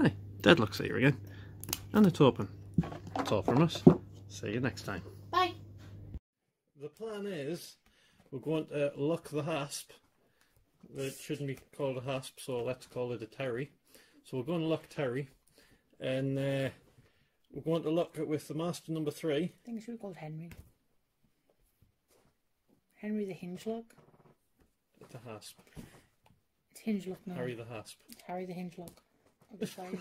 Hey, Deadlocks here again. And it's open. That's all from us. See you next time. Bye. The plan is we're going to lock the hasp. It shouldn't be called a hasp, so let's call it a Terry. So we're going to lock Terry, and uh, we're going to lock it with the master number three. I think it should be called Henry. Henry the Hinge Lock. The hasp. It's Hinge Lock now. Harry the hasp. Harry the Hinge Lock. Decided.